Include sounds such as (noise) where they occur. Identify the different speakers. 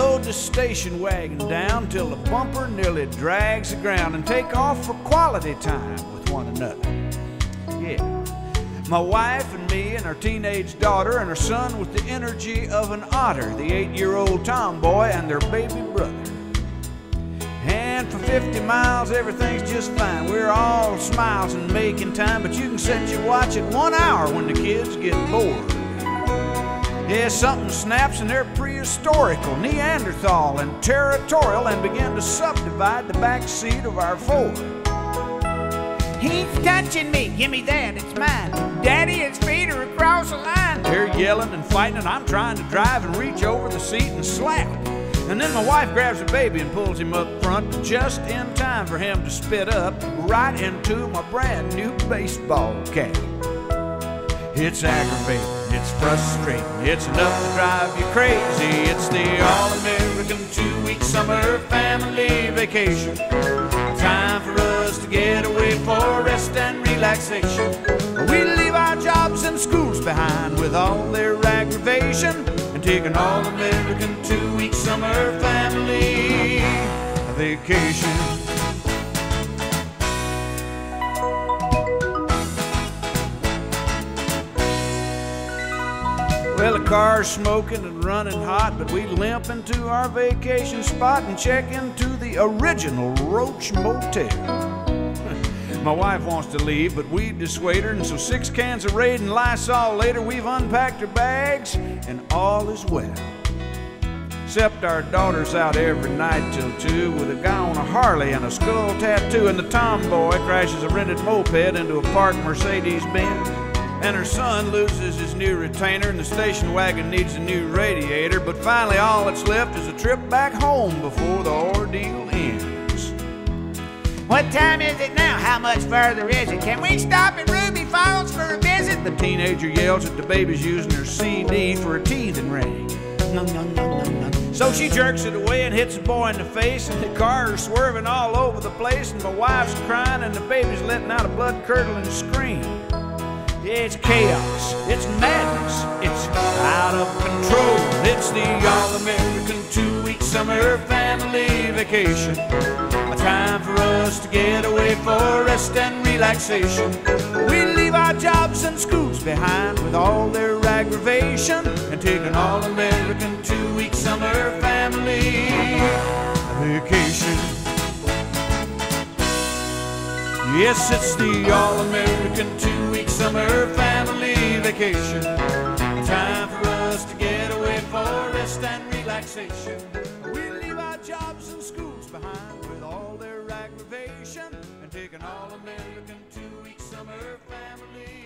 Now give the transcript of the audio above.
Speaker 1: slowed the station wagon down till the bumper nearly drags the ground and take off for quality time with one another. Yeah. My wife and me and our teenage daughter and our son with the energy of an otter, the eight year old tomboy and their baby brother. And for 50 miles, everything's just fine. We're all smiles and making time, but you can set your watch at one hour when the kids get bored. Yeah, something snaps and they're prehistorical, Neanderthal, and territorial, and begin to subdivide the back seat of our Ford.
Speaker 2: He's touching me. Give me that. It's mine. Daddy, his feet are across the line.
Speaker 1: They're yelling and fighting, and I'm trying to drive and reach over the seat and slap. And then my wife grabs the baby and pulls him up front just in time for him to spit up right into my brand new baseball cap. It's aggravating, it's frustrating, it's enough to drive you crazy. It's the All American two week summer family vacation. Time for us to get away for rest and relaxation. We leave our jobs and schools behind with all their aggravation and take an All American two week summer family vacation. Well, the car's smoking and running hot, but we limp into our vacation spot and check into the original Roach Motel. (laughs) My wife wants to leave, but we dissuade her, and so six cans of Raid and Lysol later, we've unpacked our bags, and all is well. Except our daughter's out every night till two with a guy on a Harley and a skull tattoo, and the tomboy crashes a rented moped into a parked Mercedes Benz. And her son loses his new retainer, and the station wagon needs a new radiator. But finally, all that's left is a trip back home before the ordeal ends.
Speaker 2: What time is it now? How much further is it? Can we stop at Ruby Falls for a visit?
Speaker 1: The teenager yells at the baby's using her CD for a teething ring. So she jerks it away and hits the boy in the face, and the car is swerving all over the place, and my wife's crying, and the baby's letting out a blood curdling scream. It's chaos, it's madness, it's out of control. It's the All American two week summer family vacation. A time for us to get away for rest and relaxation. We leave our jobs and schools behind with all their aggravation and take an All American two week summer Yes, it's the All American two week summer family vacation. Time for us to get away for rest and relaxation. We leave our jobs and schools behind with all their aggravation and take an All American two week summer family